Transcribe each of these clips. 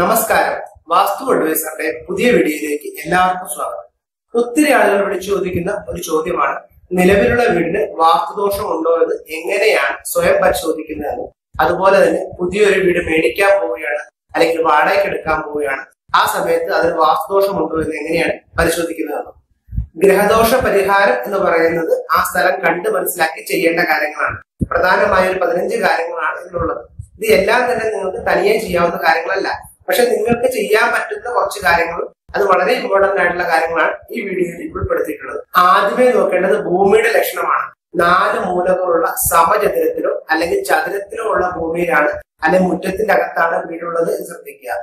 നമസ്കാരം. വാസ്തു അഡ്വൈസറുടെ പുതിയ വീഡിയോയിലേക്ക് എല്ലാവർക്കും സ്വാഗതം. ഒത്തിരി ആളുകൾ വിളിച്ചു ചോദിക്കുന്ന ഒരു ചോദ്യമാണ് നിലവിലുള്ള വീടിന് വാസ്തുദോഷം ഉണ്ടോ എന്ന് എങ്ങനെയാണ് സ്വയം പരിശോധിക്കുന്നതെന്നും. അതുപോലെ തന്നെ പുതിയൊരു വീട് മേടിക്കാൻ പോവുകയാണ് അല്ലെങ്കിൽ വാടകയ്ക്ക് എടുക്കാൻ പോവുകയാണ്. ആ സമയത്ത് അതിന് വാസ്തുദോഷം ഉണ്ടോ എന്ന് എങ്ങനെയാണ് പരിശോധിക്കുന്നതെന്നും. ഗ്രഹദോഷ പരിഹാരം എന്ന് പറയുന്നത് ആ സ്ഥലം കണ്ട് മനസ്സിലാക്കി ചെയ്യേണ്ട കാര്യങ്ങളാണ്. പ്രധാനമായ ഒരു പതിനഞ്ച് കാര്യങ്ങളാണ് ഇതിലുള്ളത്. ഇത് എല്ലാം തന്നെ നിങ്ങൾക്ക് തനിയെ ചെയ്യാവുന്ന കാര്യങ്ങളല്ല. പക്ഷെ നിങ്ങൾക്ക് ചെയ്യാൻ പറ്റുന്ന കുറച്ച് കാര്യങ്ങളും അത് വളരെ ഇമ്പോർട്ടന്റ് ആയിട്ടുള്ള കാര്യങ്ങളാണ് ഈ വീഡിയോയിൽ ഉൾപ്പെടുത്തിയിട്ടുള്ളത്. ആദ്യമേ നോക്കേണ്ടത് ഭൂമിയുടെ ലക്ഷണമാണ്. നാല് മൂലകളുള്ള സമചതുരത്തിലോ അല്ലെങ്കിൽ ചതുരത്തിലോ ഉള്ള ഭൂമിയിലാണ് അല്ലെങ്കിൽ മുറ്റത്തിന്റെ അകത്താണ് വീടുള്ളത് എന്ന് ശ്രദ്ധിക്കുക.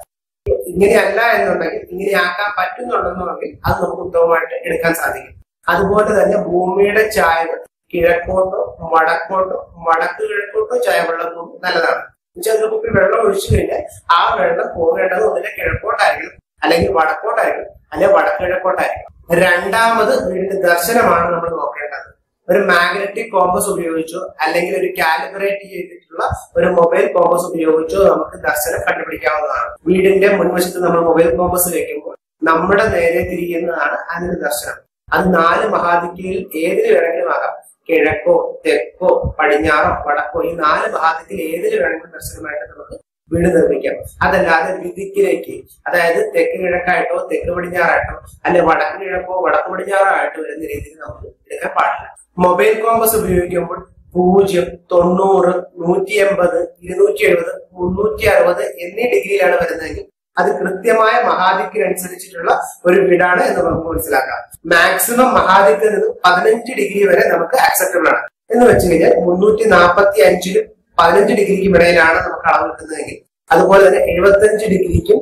ഇങ്ങനെയല്ല എന്നുണ്ടെങ്കിൽ ഇങ്ങനെയാക്കാൻ പറ്റുന്നുണ്ടെന്നുണ്ടെങ്കിൽ അത് നമുക്ക് ഉത്തമമായിട്ട് എടുക്കാൻ സാധിക്കും. അതുപോലെ തന്നെ ഭൂമിയുടെ ചായവ് കിഴക്കോട്ടോ വടക്കോട്ടോ വടക്ക് കിഴക്കോട്ടോ ചായവുള്ള ഭൂമി നല്ലതാണ്. ഒരു കുപ്പി വെള്ളം ഒഴിച്ചു കഴിഞ്ഞാൽ ആ വെള്ളം പോകേണ്ടത് ഒന്നിനെ കിഴക്കോട്ടായിരിക്കും അല്ലെങ്കിൽ വടക്കോട്ടായിരിക്കും അല്ലെങ്കിൽ വടക്കിഴക്കോട്ടായിരിക്കും രണ്ടാമത് വീടിന്റെ ദർശനമാണ് നമ്മൾ നോക്കേണ്ടത്. ഒരു മാഗ്നറ്റിക് കോമ്പസ് ഉപയോഗിച്ചോ അല്ലെങ്കിൽ ഒരു കാലിബ്രേറ്റ് ചെയ്തിട്ടുള്ള ഒരു മൊബൈൽ കോമ്പസ് ഉപയോഗിച്ചോ നമുക്ക് ദർശനം കണ്ടുപിടിക്കാവുന്നതാണ്. വീടിന്റെ മുൻവശത്ത് നമ്മൾ മൊബൈൽ കോമ്പസ് വെക്കുമ്പോൾ നമ്മുടെ നേരെ തിരിയുന്നതാണ് അതിന്റെ ദർശനം. അത് നാല് മഹാദിക്കയിൽ ഏതിന് വേണമെങ്കിലും ആകാം. കിഴക്കോ തെക്കോ പടിഞ്ഞാറോ വടക്കോ ഈ നാല് ഭാഗത്തിൽ ഏതിൽ വേണമെങ്കിലും ദർശനമായിട്ട് നമുക്ക് വീട് നിർമ്മിക്കാം. അതല്ലാതെ വിധിക്കിലേക്ക് അതായത് തെക്ക് കിഴക്കായിട്ടോ തെക്ക് പടിഞ്ഞാറായിട്ടോ അല്ലെ വടക്ക് കിഴക്കോ വടക്ക് പടിഞ്ഞാറോ ആയിട്ട് വരുന്ന രീതിയിൽ നമുക്ക് എടുക്കാൻ പാടില്ല. മൊബൈൽ കോമ്പസ് ഉപയോഗിക്കുമ്പോൾ പൂജ്യം തൊണ്ണൂറ് നൂറ്റി എൺപത് ഇരുന്നൂറ്റി എഴുപത് മുന്നൂറ്റി അറുപത് എന്നീ ഡിഗ്രിയിലാണ് വരുന്നതെങ്കിൽ അത് കൃത്യമായ മഹാദിക്കിനനുസരിച്ചിട്ടുള്ള ഒരു വീടാണ് എന്ന് നമുക്ക് മനസ്സിലാക്കാം. മാക്സിമം മഹാദിക്ക് നിന്ന് പതിനഞ്ച് ഡിഗ്രി വരെ നമുക്ക് ആക്സെപ്റ്റബിൾ ആണ്. എന്ന് വെച്ച് കഴിഞ്ഞാൽ മുന്നൂറ്റി നാൽപ്പത്തി അഞ്ചിനും പതിനഞ്ച് ഡിഗ്രിക്കും ഇടയിലാണ് നമുക്ക് അളവ് കിട്ടുന്നതെങ്കിൽ. അതുപോലെ തന്നെ എഴുപത്തഞ്ച് ഡിഗ്രിക്കും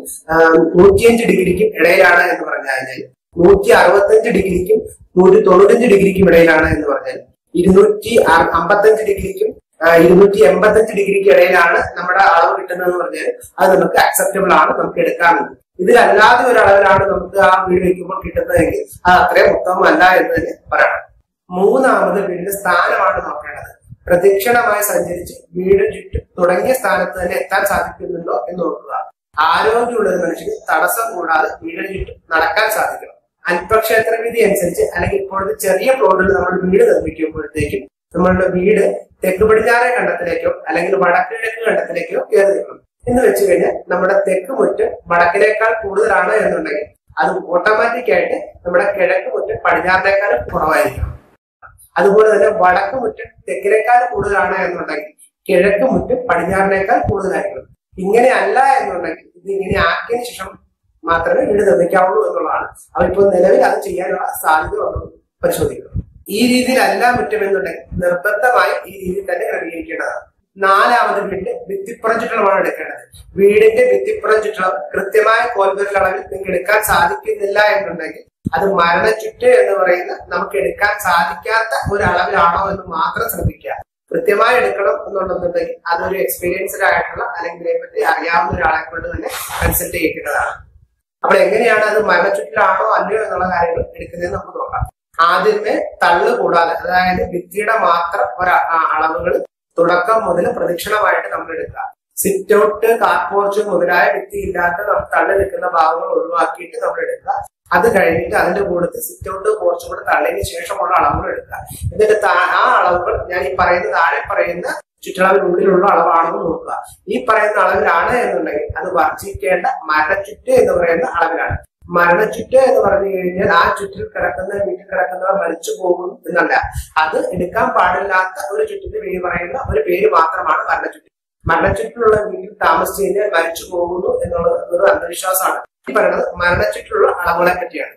നൂറ്റിയഞ്ച് ഡിഗ്രിക്കും ഇടയിലാണ് എന്ന് പറഞ്ഞു കഴിഞ്ഞാൽ. നൂറ്റി അറുപത്തഞ്ച് ഡിഗ്രിക്കും നൂറ്റി തൊണ്ണൂറ്റഞ്ച് ഡിഗ്രിക്കും ഇടയിലാണ് എന്ന് പറഞ്ഞാൽ. ഇരുന്നൂറ്റി അമ്പത്തഞ്ച് ഡിഗ്രിക്കും ഇരുന്നൂറ്റി എൺപത്തഞ്ച് ഡിഗ്രിക്ക് ഇടയിലാണ് നമ്മുടെ അളവ് കിട്ടുന്നതെന്ന് പറഞ്ഞാൽ അത് നമുക്ക് അക്സെപ്റ്റബിൾ ആണ് നമുക്ക് എടുക്കാമെന്ന് ഇതിലല്ലാതെ ഒരു അളവിലാണ് നമുക്ക് ആ വീട് വയ്ക്കുമ്പോൾ കിട്ടുന്നതെങ്കിൽ അത് അത്രയും ഉത്തമമല്ല എന്ന് തന്നെ പറയണം. മൂന്നാമത് വീടിന്റെ സ്ഥാനമാണ് നോക്കേണ്ടത്. പ്രദക്ഷിണമായി സഞ്ചരിച്ച് വീട് ചുറ്റും തുടങ്ങിയ സ്ഥാനത്ത് തന്നെ എത്താൻ സാധിക്കുന്നുണ്ടോ എന്ന് നോക്കുക. ആരോഗ്യമുള്ള ഒരു മനുഷ്യന് തടസ്സം കൂടാതെ വീട് ചുറ്റും നടക്കാൻ സാധിക്കണം. അല്പക്ഷേത്ര വിധി അനുസരിച്ച് അല്ലെങ്കിൽ ഇപ്പോഴത്തെ ചെറിയ പ്ലോട്ടിൽ നമ്മൾ വീട് നിർമ്മിക്കുമ്പോഴത്തേക്കും നമ്മളുടെ വീട് തെക്ക് പടിഞ്ഞാറേ കണ്ടത്തിലേക്കോ അല്ലെങ്കിൽ വടക്ക് കിഴക്ക് കണ്ടത്തിലേക്കോ കയറി നിൽക്കണം എന്ന് വെച്ച് കഴിഞ്ഞാൽ നമ്മുടെ തെക്ക് മുറ്റ് വടക്കിനേക്കാൾ കൂടുതലാണ് എന്നുണ്ടെങ്കിൽ അത് ഓട്ടോമാറ്റിക് ആയിട്ട് നമ്മുടെ കിഴക്ക് മുറ്റ് പടിഞ്ഞാറിനേക്കാളും കുറവായിരിക്കണം. അതുപോലെ തന്നെ വടക്ക് മുറ്റ് തെക്കിനേക്കാൾ കൂടുതലാണ് എന്നുണ്ടെങ്കിൽ കിഴക്ക് മുറ്റ് പടിഞ്ഞാറിനേക്കാൾ കൂടുതലായിരിക്കണം. ഇങ്ങനെ അല്ല എന്നുണ്ടെങ്കിൽ ഇത് ഇങ്ങനെ ആക്കിയതിനു ശേഷം മാത്രമേ വീട് നിർമ്മിക്കാവുള്ളൂ എന്നുള്ളതാണ്. അവരിപ്പോ നിലവിൽ അത് ചെയ്യാനുള്ള സാധ്യത ഉണ്ടോ പരിശോധിക്കണം. ഈ രീതിയിലല്ല മുറ്റമെന്നുണ്ടെങ്കിൽ നിർബന്ധമായും ഈ രീതിയിൽ തന്നെ ക്രമീകരിക്കേണ്ടതാണ്. നാലാമത് വീടിന്റെ ഭിത്തിപ്പുറം ചുറ്റളമാണ് എടുക്കേണ്ടത്. വീടിന്റെ ഭിത്തിപ്പുറം ചുറ്റളം കൃത്യമായ കോൽവിരലളവിൽ നിങ്ങൾക്ക് എടുക്കാൻ സാധിക്കുന്നില്ല എന്നുണ്ടെങ്കിൽ അത് മരണച്ചുറ്റ് എന്ന് പറയുന്ന നമുക്ക് എടുക്കാൻ സാധിക്കാത്ത ഒരു അളവിലാണോ എന്ന് മാത്രം ശ്രദ്ധിക്കുക. കൃത്യമായി എടുക്കണം എന്നുണ്ടെന്നുണ്ടെങ്കിൽ അതൊരു എക്സ്പീരിയൻസ്ഡ് ആയിട്ടുള്ള അല്ലെങ്കിൽ ഇതിനെപ്പറ്റി അറിയാവുന്ന ഒരാളെ കൊണ്ട് തന്നെ കൺസൾട്ട് ചെയ്യേണ്ടതാണ് അപ്പോൾ എങ്ങനെയാണ് അത് മരണച്ചുറ്റിലാണോ അല്ലയോ എന്നുള്ള കാര്യങ്ങൾ എടുക്കുന്നതെന്ന് നമുക്ക് നോക്കാം. ആദ്യമേ തള്ളു കൂടാതെ അതായത് ഭിത്തിയുടെ മാത്രം ഒരു അളവുകൾ തുടക്കം മുതൽ പ്രദക്ഷിണമായിട്ട് നമ്മൾ എടുക്കുക. സിറ്റ് ഔട്ട് കാർപോർച്ച് മുതലായ ഭിത്തി ഇല്ലാത്ത തള്ളി നിൽക്കുന്ന ഭാഗങ്ങൾ ഒഴിവാക്കിയിട്ട് നമ്മൾ എടുക്കുക. അത് കഴിഞ്ഞിട്ട് അതിന്റെ കൂടുതൽ സിറ്റ് ഔട്ട് പോർച്ചും കൂടെ തള്ളിയതിനു ശേഷമുള്ള അളവുകൾ എടുക്കുക. എന്നിട്ട് ആ അളവുകൾ ഞാൻ ഈ പറയുന്ന താഴെ പറയുന്ന ചുറ്റളവിനുള്ളിലുള്ള അളവാണെന്ന് നോക്കുക. ഈ പറയുന്ന അളവിലാണ് എന്നുണ്ടെങ്കിൽ അത് വർജിക്കേണ്ട മരച്ചുറ്റ് എന്ന് പറയുന്ന അളവിലാണ്. മരണച്ചുറ്റ് എന്ന് പറഞ്ഞു കഴിഞ്ഞാൽ ആ ചുറ്റിൽ കിടക്കുന്ന വീട്ടിൽ കിടക്കുന്നവർ മരിച്ചു പോകും എന്നല്ല. അത് എടുക്കാൻ പാടില്ലാത്ത ഒരു ചുറ്റിന് പേര് പറയുന്ന ഒരു പേര് മാത്രമാണ് മരണച്ചുറ്റ്. മരണച്ചുറ്റിലുള്ള വീട്ടിൽ താമസിച്ചു കഴിഞ്ഞാൽ മരിച്ചു പോകുന്നു എന്നുള്ളത് ഒരു അന്ധവിശ്വാസമാണ്. ഈ പറയുന്നത് മരണച്ചുറ്റിലുള്ള അളവുകളെ പറ്റിയാണ്.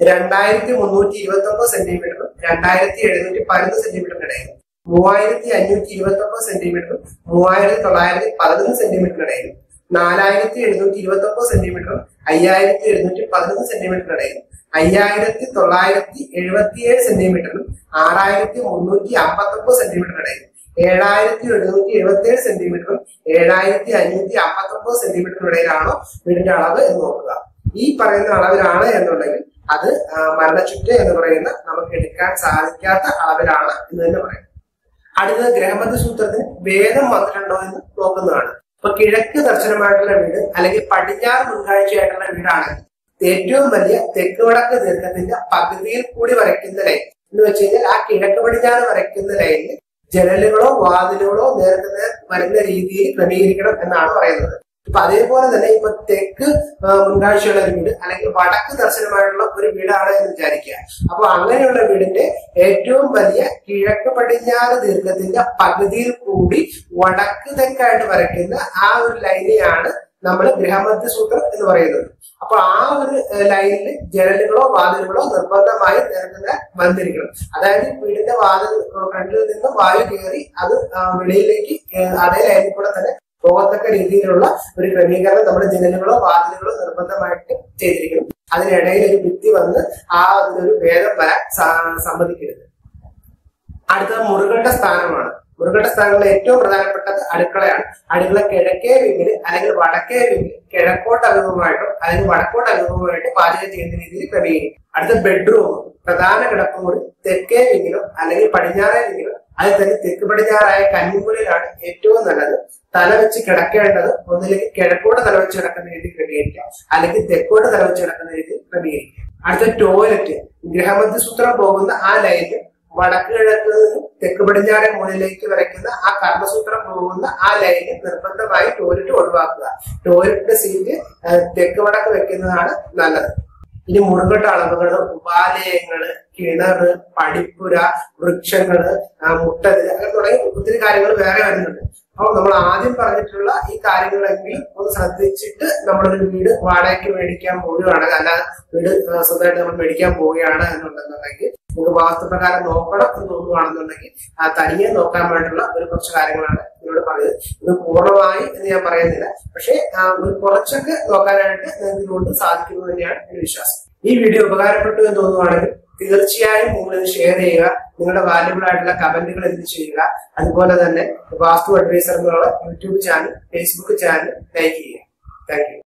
രണ്ടായിരത്തി മുന്നൂറ്റി ഇരുപത്തി ഒമ്പത് സെന്റിമീറ്ററും രണ്ടായിരത്തി എഴുന്നൂറ്റി പതിനൊന്ന് സെന്റിമീറ്ററിനിടയിൽ മൂവായിരത്തി അഞ്ഞൂറ്റി ഇരുപത്തി ഒമ്പത് സെന്റിമീറ്ററും മൂവായിരത്തി തൊള്ളായിരത്തി പതിനൊന്ന് സെന്റിമീറ്ററിന് ഇടയിൽ. നാലായിരത്തി എഴുന്നൂറ്റി ഇരുപത്തി ഒമ്പത് സെന്റിമീറ്ററും അയ്യായിരത്തി എഴുന്നൂറ്റി പതിനൊന്ന് സെന്റിമീറ്റർ ഇടയിൽ അയ്യായിരത്തി തൊള്ളായിരത്തി എഴുപത്തിയേഴ് സെന്റിമീറ്ററിലും ആറായിരത്തി മുന്നൂറ്റി അമ്പത്തി ഒമ്പത് സെന്റിമീറ്റർ ഇടയിൽ ഏഴായിരത്തി എഴുന്നൂറ്റി എഴുപത്തി ഏഴ് സെന്റിമീറ്ററും ഏഴായിരത്തി അഞ്ഞൂറ്റി അമ്പത്തി ഒമ്പത് സെന്റിമീറ്ററിനും ഇടയിലാണോ വീടിന്റെ അളവ് എന്ന് നോക്കുക. ഈ പറയുന്ന അളവിലാണ് എന്നുണ്ടെങ്കിൽ അത് മരണച്ചുറ്റ എന്ന് പറയുന്ന നമുക്ക് എടുക്കാൻ സാധിക്കാത്ത അളവിലാണ് എന്ന് തന്നെ പറയാം. അടുത്തത് ഗ്രഹമന്ത്രി സൂത്രത്തിന് വേദം വന്നിട്ടുണ്ടോ എന്ന് നോക്കുന്നതാണ്. അപ്പൊ കിഴക്ക് ദർശനമായിട്ടുള്ള വീട് അല്ലെങ്കിൽ പടിഞ്ഞാറ് മുൻകാഴ്ചയായിട്ടുള്ള വീടാണ്. ഏറ്റവും വലിയ തെക്ക് വടക്ക് ദീർഘത്തിന്റെ പകുതിയിൽ കൂടി വരയ്ക്കുന്ന ലൈൻ. എന്ന് വെച്ച് കഴിഞ്ഞാൽ ആ കിഴക്ക് പടിഞ്ഞാറ് വരയ്ക്കുന്ന ലൈനിൽ ജനലുകളോ വാതിലുകളോ നേരത്തെ വരുന്ന രീതിയിൽ ക്രമീകരിക്കണം എന്നാണ് പറയുന്നത്. ഇപ്പൊ അതേപോലെ തന്നെ ഇപ്പൊ തെക്ക് മുൻകാഴ്ചയുള്ള ഒരു വീട് അല്ലെങ്കിൽ വടക്ക് ദർശനമായിട്ടുള്ള ഒരു വീടാണ് എന്ന് വിചാരിക്കുക. അപ്പൊ അങ്ങനെയുള്ള വീടിന്റെ ഏറ്റവും വലിയ കിഴക്ക് പടിഞ്ഞാറ് ദീർഘത്തിന്റെ പകുതിയിൽ കൂടി വടക്ക് തെക്കായിട്ട് വരയ്ക്കുന്ന ആ ഒരു ലൈനെയാണ് നമ്മൾ ഗൃഹമധ്യ സൂത്രം എന്ന് പറയുന്നത്. അപ്പൊ ആ ഒരു ലൈനിൽ ജനലുകളോ വാതിലുകളോ നിർബന്ധമായി നിരന്തര വന്നിരിക്കണം അതായത് വീടിന്റെ വാതിൽ ഫ്രണ്ടിൽ നിന്ന് വായു കയറി അത് വെളിയിലേക്ക് അതേ ലൈനിൽ കൂടെ തന്നെ പോകത്തക്ക രീതിയിലുള്ള ഒരു ക്രമീകരണം നമ്മുടെ ജനലുകളോ വാതിലുകളോ നിർബന്ധമായിട്ട് ചെയ്തിരിക്കണം അതിനിടയിൽ ഒരു ഭിത്തി വന്ന് ആ അതിലൊരു ഭേദം വരാൻ സമ്മതിക്കരുത്. അടുത്തത് മുറുകളുടെ സ്ഥാനമാണ്. മുറുകളുടെ സ്ഥലങ്ങളിൽ ഏറ്റവും പ്രധാനപ്പെട്ടത് അടുക്കളയാണ്. അടുക്കള കിഴക്കേ വിങ്ങിൽ അല്ലെങ്കിൽ വടക്കേ വിങ്ങിൽ കിഴക്കോട്ട് അഭിമുഖമായിട്ടോ അല്ലെങ്കിൽ വടക്കോട്ട് അഭിമുഖമായിട്ട് പാചകം ചെയ്യുന്ന രീതിയിൽ ക്രമീകരിക്കും. അടുത്ത ബെഡ്റൂം പ്രധാന കിടപ്പുമുറി തെക്കേ വിങ്ങിലോ അല്ലെങ്കിൽ പടിഞ്ഞാറേ വിങ്ങിലോ അതിൽ തന്നെ തെക്ക് പടിഞ്ഞാറായ കന്നിമുറിയിലാണ് ഏറ്റവും നല്ലത്. തല വെച്ച് കിടക്കേണ്ടത് ഒന്നില്ലെങ്കിൽ കിഴക്കോട്ട് തല വെച്ച് കിടക്കുന്ന രീതിയിൽ ക്രമീകരിക്കാം. അല്ലെങ്കിൽ തെക്കോട്ട് തല വെച്ച് കിടക്കുന്ന രീതിയിൽ ക്രമീകരിക്കാം. അടുത്ത ടോയ്ലറ്റ് ഗൃഹമധ്യസൂത്രം പോകുന്ന ആ ലൈനിൽ വടക്ക് കിഴക്ക് തെക്ക് പടിഞ്ഞാറൻ മൂലയിലേക്ക് വരയ്ക്കുന്ന ആ കർമ്മസൂത്രം പോകുന്ന ആ ലൈന് നിർബന്ധമായി ടോയ്ലറ്റ് ഒഴിവാക്കുക. ടോയ്ലറ്റിന്റെ സീറ്റ് തെക്ക് വടക്ക് വെക്കുന്നതാണ് നല്ലത്. ഇനി മുറുകട്ട അളവുകൾ ഉപാലയങ്ങൾ കിണറ് പടിപ്പുര വൃക്ഷങ്ങൾ മുട്ടത് അങ്ങനെ തുടങ്ങി ഒത്തിരി കാര്യങ്ങൾ വേറെ വരുന്നുണ്ട്. അപ്പോൾ നമ്മൾ ആദ്യം പറഞ്ഞിട്ടുള്ള ഈ കാര്യങ്ങളെങ്കിലും ഒന്ന് ശ്രദ്ധിച്ചിട്ട് നമ്മളൊരു വീട് വാടകയ്ക്ക് മേടിക്കാൻ പോവുകയാണെങ്കിൽ അല്ലാതെ വീട് സ്വന്തമായിട്ട് നമ്മൾ മേടിക്കാൻ പോവുകയാണ് എന്നുണ്ടെന്നുണ്ടെങ്കിൽ നമുക്ക് വാസ്തുപ്രകാരം നോക്കണം എന്ന് തോന്നുകയാണെന്നുണ്ടെങ്കിൽ ആ തനിയെ നോക്കാൻ വേണ്ടിയുള്ള ഒരു കുറച്ച് കാര്യങ്ങളാണ് ഇതിനോട് പറയുന്നത് ഇത് പൂർണമായി എന്ന് ഞാൻ പറയുന്നില്ല. പക്ഷേ ഒരു കുറച്ചൊക്കെ നോക്കാനായിട്ട് നിങ്ങൾക്ക് ഇതുകൊണ്ട് സാധിക്കുന്നു തന്നെയാണ് എന്റെ വിശ്വാസം. ഈ വീഡിയോ ഉപകാരപ്പെട്ടു എന്ന് തോന്നുവാണെങ്കിൽ തീർച്ചയായും നിങ്ങൾ ഇത് ഷെയർ ചെയ്യുക. നിങ്ങളുടെ വാല്യബിൾ ആയിട്ടുള്ള കമന്റുകൾ എന്ത് ചെയ്യുക. അതുപോലെ തന്നെ വാസ്തു അഡ്വൈസർ എന്നുള്ള YouTube channel Facebook channel like ചെയ്യുക. Thank you